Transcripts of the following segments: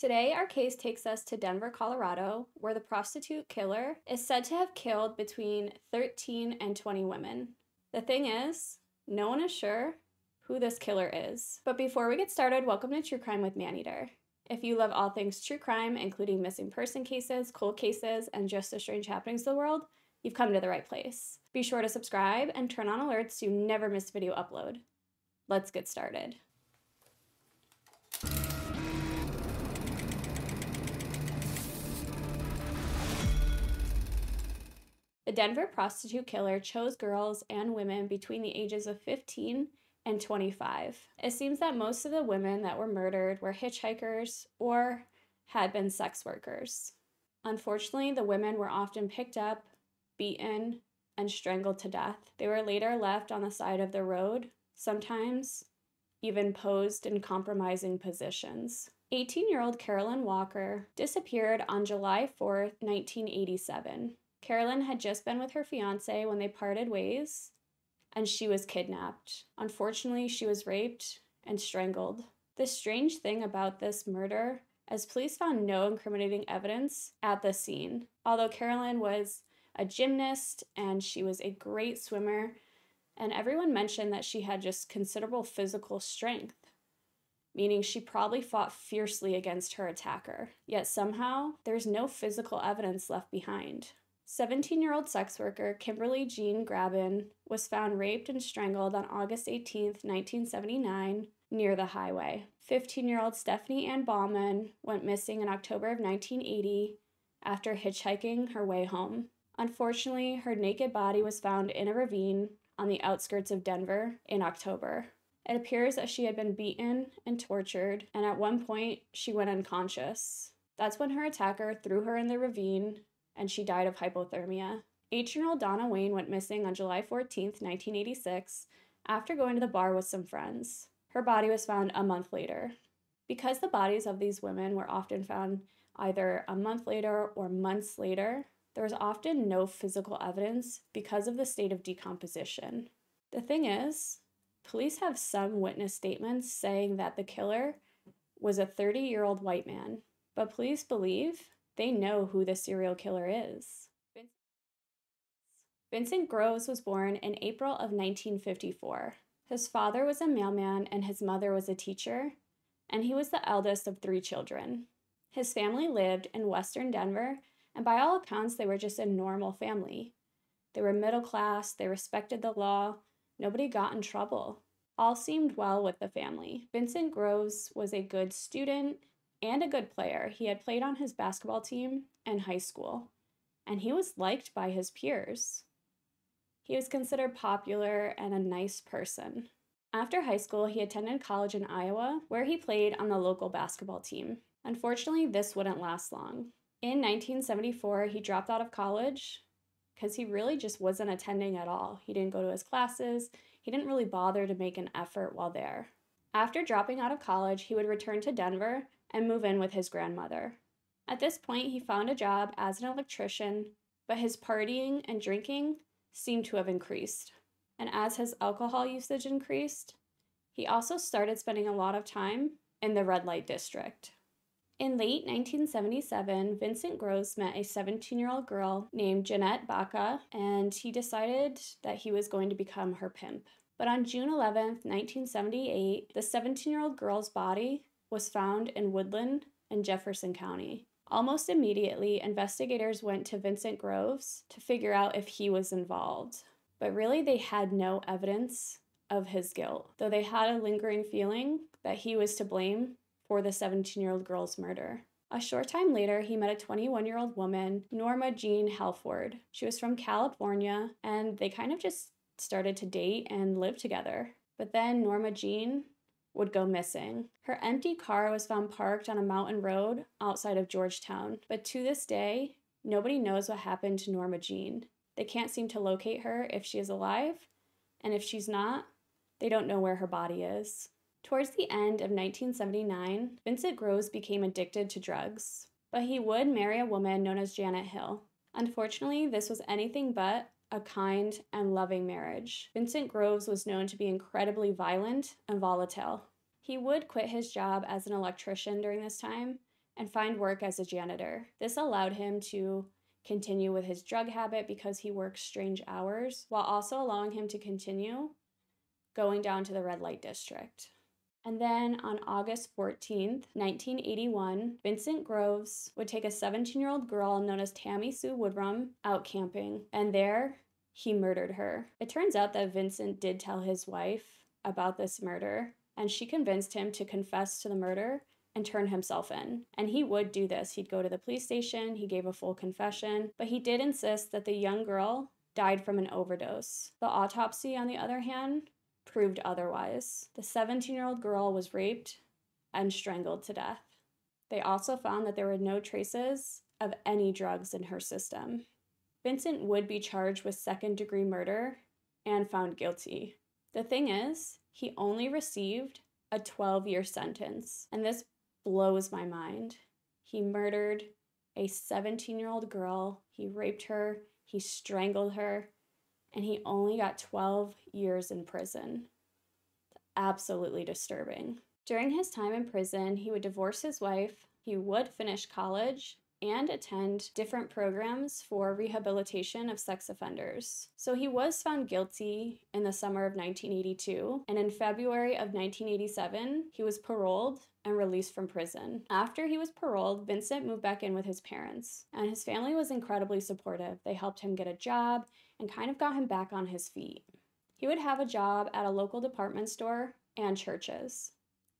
Today, our case takes us to Denver, Colorado, where the prostitute killer is said to have killed between 13 and 20 women. The thing is, no one is sure who this killer is. But before we get started, welcome to True Crime with Maneater. If you love all things true crime, including missing person cases, cold cases, and just the strange happenings of the world, you've come to the right place. Be sure to subscribe and turn on alerts so you never miss a video upload. Let's get started. The Denver prostitute killer chose girls and women between the ages of 15 and 25. It seems that most of the women that were murdered were hitchhikers or had been sex workers. Unfortunately, the women were often picked up, beaten, and strangled to death. They were later left on the side of the road, sometimes even posed in compromising positions. 18 year old Carolyn Walker disappeared on July 4, 1987. Carolyn had just been with her fiance when they parted ways, and she was kidnapped. Unfortunately, she was raped and strangled. The strange thing about this murder as police found no incriminating evidence at the scene. Although Carolyn was a gymnast and she was a great swimmer, and everyone mentioned that she had just considerable physical strength, meaning she probably fought fiercely against her attacker. Yet somehow, there's no physical evidence left behind. 17 year old sex worker Kimberly Jean Graben was found raped and strangled on August 18, 1979, near the highway. 15 year old Stephanie Ann Bauman went missing in October of 1980 after hitchhiking her way home. Unfortunately, her naked body was found in a ravine on the outskirts of Denver in October. It appears that she had been beaten and tortured, and at one point she went unconscious. That's when her attacker threw her in the ravine and she died of hypothermia. 18 year old Donna Wayne went missing on July 14, 1986, after going to the bar with some friends. Her body was found a month later. Because the bodies of these women were often found either a month later or months later, there was often no physical evidence because of the state of decomposition. The thing is, police have some witness statements saying that the killer was a 30 year old white man, but police believe they know who the serial killer is. Vincent Groves was born in April of 1954. His father was a mailman and his mother was a teacher, and he was the eldest of three children. His family lived in western Denver, and by all accounts, they were just a normal family. They were middle class, they respected the law, nobody got in trouble. All seemed well with the family. Vincent Groves was a good student and a good player. He had played on his basketball team in high school, and he was liked by his peers. He was considered popular and a nice person. After high school, he attended college in Iowa, where he played on the local basketball team. Unfortunately, this wouldn't last long. In 1974, he dropped out of college because he really just wasn't attending at all. He didn't go to his classes, he didn't really bother to make an effort while there. After dropping out of college, he would return to Denver and move in with his grandmother. At this point, he found a job as an electrician, but his partying and drinking seemed to have increased. And as his alcohol usage increased, he also started spending a lot of time in the red light district. In late 1977, Vincent Groves met a 17 year old girl named Jeanette Baca, and he decided that he was going to become her pimp. But on June 11, 1978, the 17 year old girl's body was found in Woodland in Jefferson County. Almost immediately, investigators went to Vincent Groves to figure out if he was involved. But really, they had no evidence of his guilt, though they had a lingering feeling that he was to blame for the 17 year old girl's murder. A short time later, he met a 21 year old woman, Norma Jean Helford. She was from California, and they kind of just started to date and live together. But then Norma Jean would go missing. Her empty car was found parked on a mountain road outside of Georgetown, but to this day, nobody knows what happened to Norma Jean. They can't seem to locate her if she is alive, and if she's not, they don't know where her body is. Towards the end of 1979, Vincent Groves became addicted to drugs, but he would marry a woman known as Janet Hill. Unfortunately, this was anything but a kind and loving marriage. Vincent Groves was known to be incredibly violent and volatile. He would quit his job as an electrician during this time and find work as a janitor. This allowed him to continue with his drug habit because he works strange hours, while also allowing him to continue going down to the red light district. And then on August 14th, 1981, Vincent Groves would take a 17 year old girl known as Tammy Sue Woodrum out camping, and there he murdered her. It turns out that Vincent did tell his wife about this murder, and she convinced him to confess to the murder and turn himself in. And he would do this. He'd go to the police station, he gave a full confession, but he did insist that the young girl died from an overdose. The autopsy, on the other hand, proved otherwise. The 17 year old girl was raped and strangled to death. They also found that there were no traces of any drugs in her system. Vincent would be charged with second degree murder and found guilty. The thing is, he only received a 12 year sentence, and this blows my mind. He murdered a 17 year old girl, he raped her, he strangled her, and he only got 12 years in prison. Absolutely disturbing. During his time in prison, he would divorce his wife, he would finish college, and attend different programs for rehabilitation of sex offenders. So he was found guilty in the summer of 1982, and in February of 1987, he was paroled and released from prison. After he was paroled, Vincent moved back in with his parents, and his family was incredibly supportive. They helped him get a job and kind of got him back on his feet. He would have a job at a local department store and churches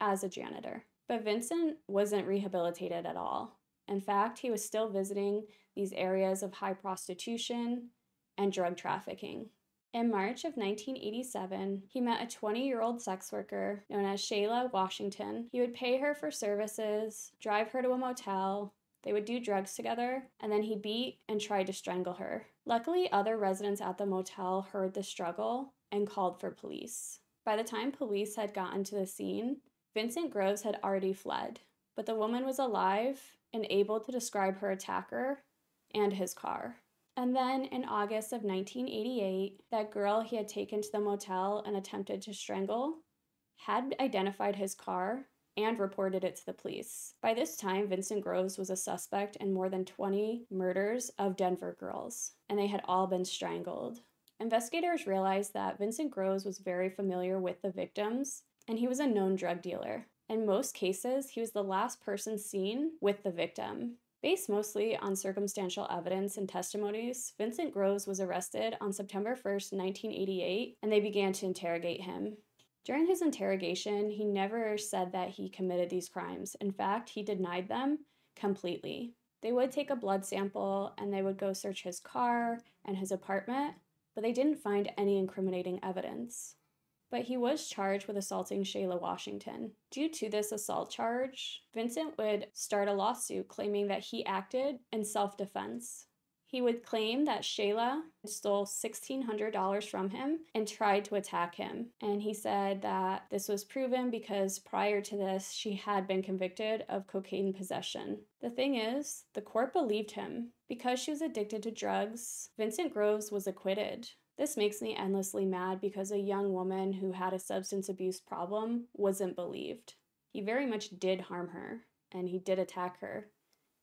as a janitor. But Vincent wasn't rehabilitated at all. In fact, he was still visiting these areas of high prostitution and drug trafficking. In March of 1987, he met a 20 year old sex worker known as Shayla Washington. He would pay her for services, drive her to a motel, they would do drugs together, and then he beat and tried to strangle her. Luckily, other residents at the motel heard the struggle and called for police. By the time police had gotten to the scene, Vincent Groves had already fled, but the woman was alive and able to describe her attacker and his car. And then in August of 1988, that girl he had taken to the motel and attempted to strangle had identified his car and reported it to the police. By this time, Vincent Groves was a suspect in more than 20 murders of Denver girls, and they had all been strangled. Investigators realized that Vincent Groves was very familiar with the victims, and he was a known drug dealer. In most cases, he was the last person seen with the victim. Based mostly on circumstantial evidence and testimonies, Vincent Groves was arrested on September 1st, 1988, and they began to interrogate him. During his interrogation, he never said that he committed these crimes. In fact, he denied them completely. They would take a blood sample and they would go search his car and his apartment, but they didn't find any incriminating evidence but he was charged with assaulting Shayla Washington. Due to this assault charge, Vincent would start a lawsuit claiming that he acted in self defense. He would claim that Shayla stole $1,600 from him and tried to attack him. And he said that this was proven because prior to this, she had been convicted of cocaine possession. The thing is, the court believed him. Because she was addicted to drugs, Vincent Groves was acquitted. This makes me endlessly mad because a young woman who had a substance abuse problem wasn't believed. He very much did harm her, and he did attack her.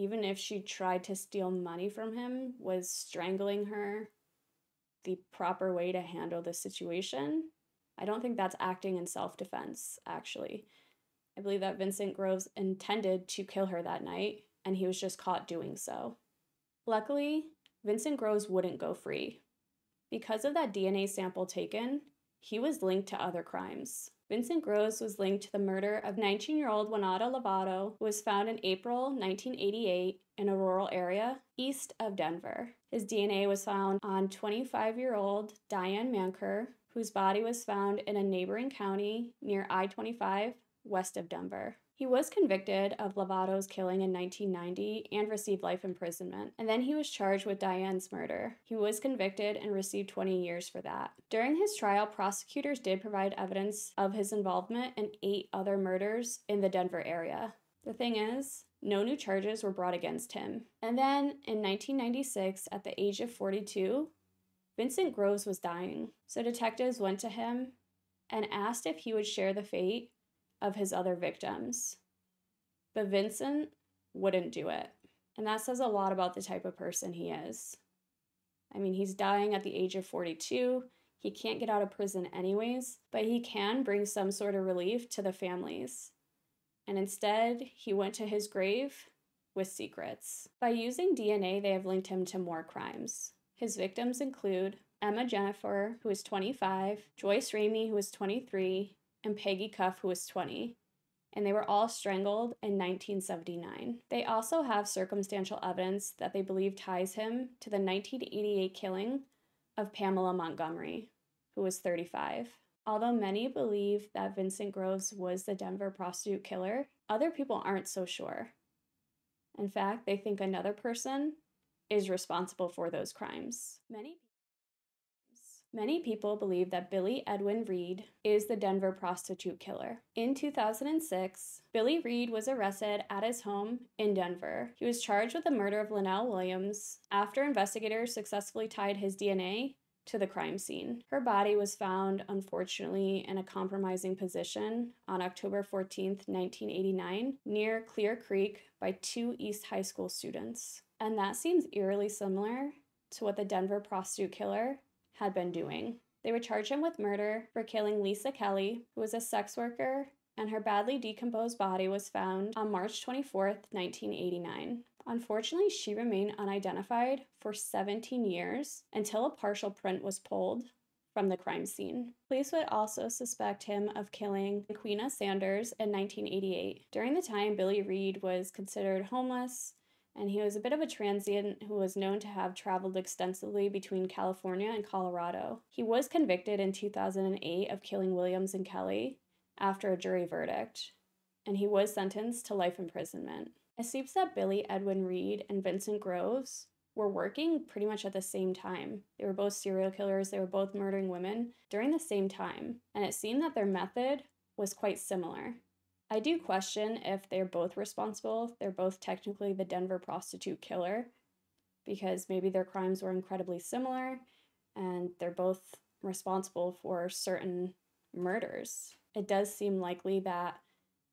Even if she tried to steal money from him, was strangling her the proper way to handle the situation? I don't think that's acting in self defense, actually. I believe that Vincent Groves intended to kill her that night, and he was just caught doing so. Luckily, Vincent Groves wouldn't go free. Because of that DNA sample taken, he was linked to other crimes. Vincent Groves was linked to the murder of 19 year old Juanita Lovato, who was found in April 1988 in a rural area east of Denver. His DNA was found on 25 year old Diane Manker, whose body was found in a neighboring county near I 25 west of Denver. He was convicted of Lovato's killing in 1990 and received life imprisonment, and then he was charged with Diane's murder. He was convicted and received 20 years for that. During his trial, prosecutors did provide evidence of his involvement in eight other murders in the Denver area. The thing is, no new charges were brought against him. And then in 1996, at the age of 42, Vincent Groves was dying. So detectives went to him and asked if he would share the fate of his other victims. But Vincent wouldn't do it. And that says a lot about the type of person he is. I mean, he's dying at the age of 42. He can't get out of prison anyways, but he can bring some sort of relief to the families. And instead, he went to his grave with secrets. By using DNA, they have linked him to more crimes. His victims include Emma Jennifer, who is 25, Joyce Ramey, who is 23, and Peggy Cuff, who was 20. And they were all strangled in 1979. They also have circumstantial evidence that they believe ties him to the 1988 killing of Pamela Montgomery, who was 35. Although many believe that Vincent Groves was the Denver prostitute killer, other people aren't so sure. In fact, they think another person is responsible for those crimes. Many Many people believe that Billy Edwin Reed is the Denver prostitute killer. In 2006, Billy Reed was arrested at his home in Denver. He was charged with the murder of Linnell Williams after investigators successfully tied his DNA to the crime scene. Her body was found, unfortunately, in a compromising position on October 14, 1989, near Clear Creek by two East High School students. And that seems eerily similar to what the Denver prostitute killer had been doing. They would charge him with murder for killing Lisa Kelly, who was a sex worker, and her badly decomposed body was found on March 24, 1989. Unfortunately, she remained unidentified for 17 years until a partial print was pulled from the crime scene. Police would also suspect him of killing Queena Sanders in 1988. During the time, Billy Reed was considered homeless and he was a bit of a transient who was known to have traveled extensively between California and Colorado. He was convicted in 2008 of killing Williams and Kelly after a jury verdict, and he was sentenced to life imprisonment. It seems that Billy Edwin Reed and Vincent Groves were working pretty much at the same time. They were both serial killers, they were both murdering women during the same time, and it seemed that their method was quite similar. I do question if they're both responsible. They're both technically the Denver prostitute killer because maybe their crimes were incredibly similar and they're both responsible for certain murders. It does seem likely that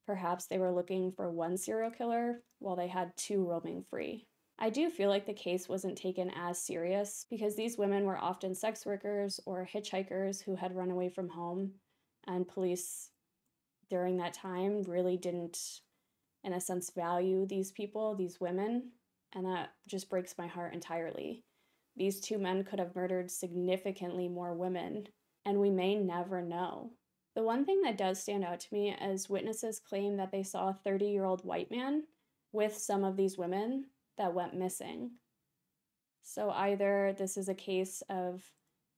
perhaps they were looking for one serial killer while they had two roaming free. I do feel like the case wasn't taken as serious because these women were often sex workers or hitchhikers who had run away from home, and police during that time really didn't, in a sense, value these people, these women. And that just breaks my heart entirely. These two men could have murdered significantly more women, and we may never know. The one thing that does stand out to me is witnesses claim that they saw a 30 year old white man with some of these women that went missing. So either this is a case of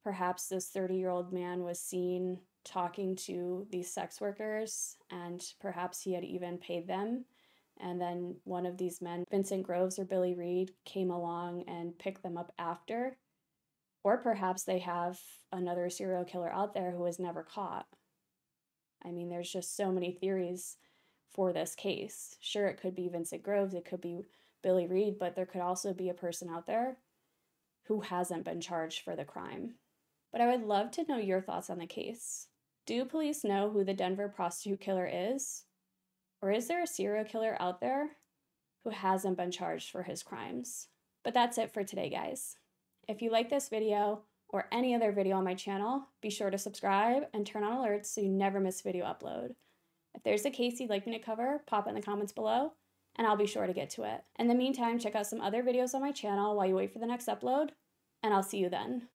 perhaps this 30 year old man was seen talking to these sex workers, and perhaps he had even paid them. And then one of these men, Vincent Groves or Billy Reed, came along and picked them up after. Or perhaps they have another serial killer out there who was never caught. I mean, there's just so many theories for this case. Sure, it could be Vincent Groves, it could be Billy Reed, but there could also be a person out there who hasn't been charged for the crime. But I would love to know your thoughts on the case. Do police know who the Denver prostitute killer is? Or is there a serial killer out there who hasn't been charged for his crimes? But that's it for today, guys. If you like this video or any other video on my channel, be sure to subscribe and turn on alerts so you never miss a video upload. If there's a case you'd like me to cover, pop it in the comments below, and I'll be sure to get to it. In the meantime, check out some other videos on my channel while you wait for the next upload, and I'll see you then.